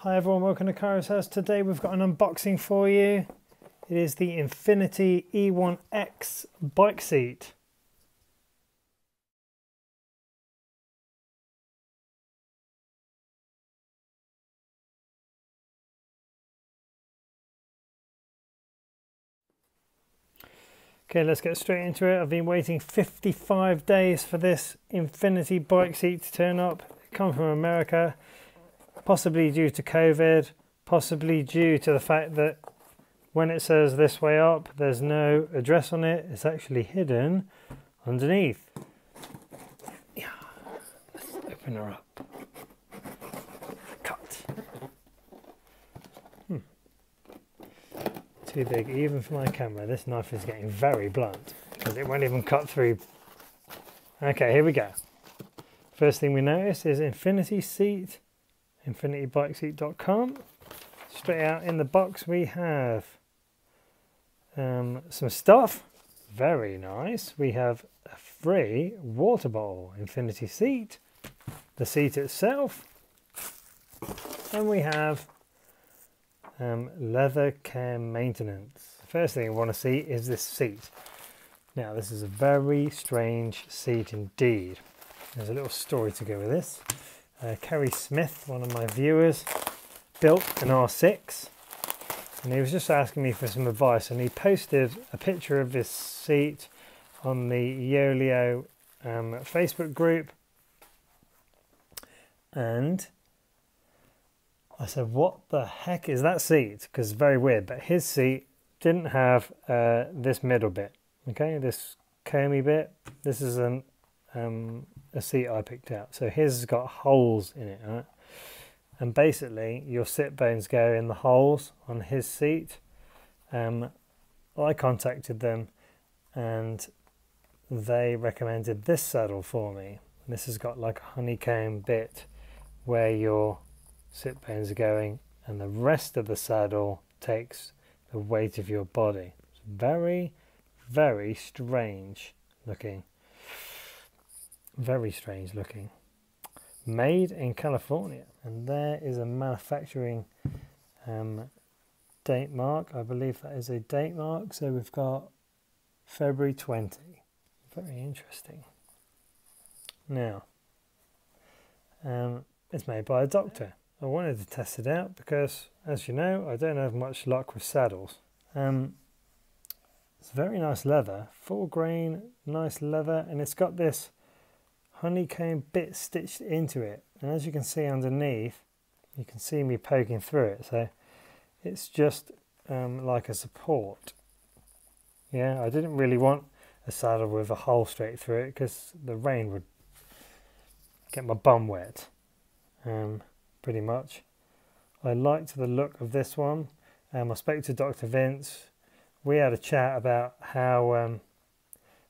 Hi everyone, welcome to Kyros House. Today we've got an unboxing for you. It is the Infinity E1X bike seat. Okay, let's get straight into it. I've been waiting 55 days for this Infinity bike seat to turn up. It comes from America, possibly due to COVID, possibly due to the fact that when it says this way up, there's no address on it. It's actually hidden underneath. Yeah, let's open her up. Cut. Hmm. Too big even for my camera. This knife is getting very blunt because it won't even cut through. Okay, here we go. First thing we notice is Infinity Seat, infinitybikeseat.com. Straight out in the box we have um, some stuff. Very nice. We have a free water bottle, Infinity Seat, the seat itself, and we have um, leather care maintenance. First thing I want to see is this seat. Now this is a very strange seat indeed. There's a little story to go with this. Uh, Kerry Smith, one of my viewers, built an R6 and he was just asking me for some advice and he posted a picture of this seat on the Yoeleo um, Facebook group and I said, what the heck is that seat? Because it's very weird. But his seat didn't have uh, this middle bit. Okay, this comey bit. This is an um, a seat I picked out. So his has got holes in it. Right? And basically, your sit bones go in the holes on his seat. Um, I contacted them and they recommended this saddle for me. And This has got like a honeycomb bit where your sit bones are going and the rest of the saddle takes the weight of your body. It's very, very strange looking. Very strange looking. Made in California. And there is a manufacturing um, date mark. I believe that is a date mark. So we've got February 20. Very interesting. Now, um, it's made by a doctor. I wanted to test it out because, as you know, I don't have much luck with saddles. Um, it's very nice leather, full grain, nice leather, and it's got this honeycomb bit stitched into it. And as you can see underneath, you can see me poking through it. So it's just um, like a support. Yeah, I didn't really want a saddle with a hole straight through it because the rain would get my bum wet. Um, pretty much. I liked the look of this one. Um, I spoke to Dr. Vince. We had a chat about how um,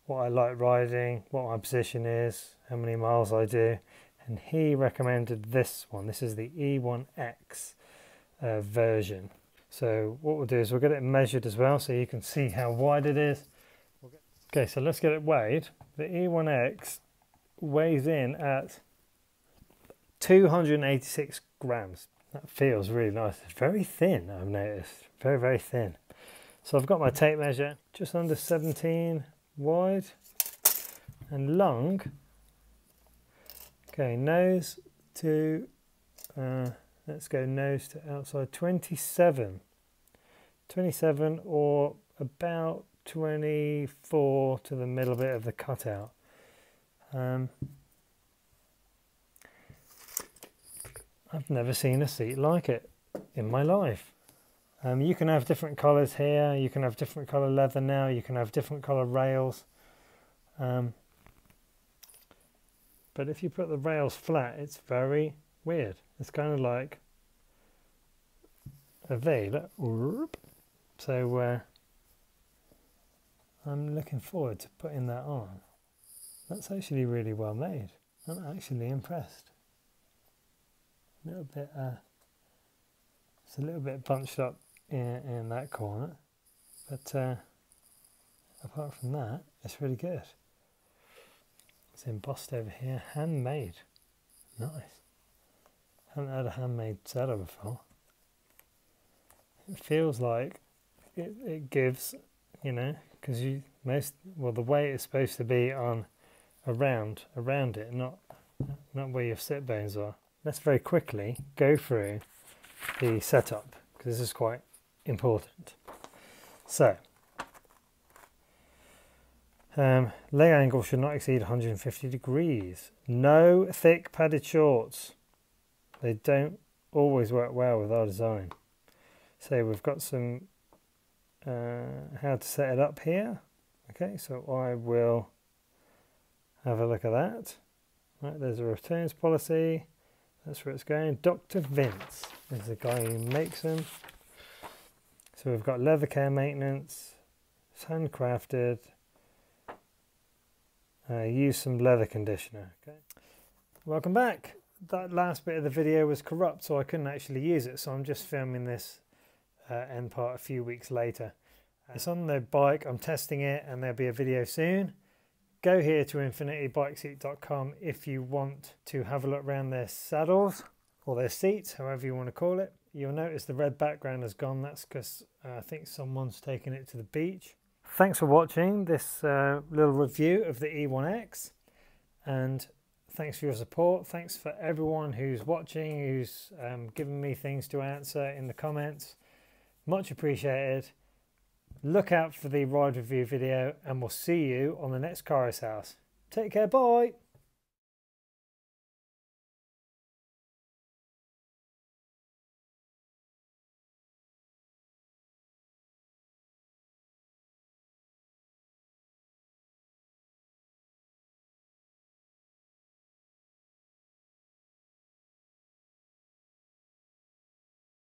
what I like riding, what my position is, how many miles I do, and he recommended this one. This is the E1X uh, version. So what we'll do is we'll get it measured as well so you can see how wide it is. Okay, so let's get it weighed. The E1X weighs in at 286 grams. That feels really nice. It's very thin, I've noticed. Very, very thin. So I've got my tape measure, just under 17 wide and long. Okay, nose to, uh, let's go nose to outside, 27. 27 or about 24 to the middle bit of the cutout. Um, I've never seen a seat like it in my life. Um, you can have different colours here, you can have different colour leather now, you can have different colour rails. Um, but if you put the rails flat, it's very weird. It's kind of like a V. Look. So uh, I'm looking forward to putting that on. That's actually really well made. I'm actually impressed a little bit uh, it's a little bit bunched up in, in that corner but uh, apart from that it's really good it's embossed over here handmade nice haven't had a handmade saddle before. It feels like it, it gives, you know, because you most well the way it's supposed to be on around around it, not not where your sit bones are. Let's very quickly go through the setup because this is quite important. So, um, leg angle should not exceed 150 degrees. No thick padded shorts. They don't always work well with our design. So we've got some uh, how to set it up here. Okay, so I will have a look at that. Right, there's a returns policy. That's where it's going. Dr. Vince is the guy who makes them. So we've got leather care maintenance, it's handcrafted. Uh, use some leather conditioner. Okay. Welcome back. That last bit of the video was corrupt, so I couldn't actually use it. So I'm just filming this uh, end part a few weeks later. It's on the bike. I'm testing it, and there'll be a video soon go here to infinitybikeseat.com if you want to have a look around their saddles or their seats, however you want to call it. You'll notice the red background has gone. That's because uh, I think someone's taken it to the beach. Thanks for watching this uh, little review of the E1X and thanks for your support. Thanks for everyone who's watching, who's um, given me things to answer in the comments. Much appreciated. Look out for the ride review video and we'll see you on the next Kyros House. Take care, bye!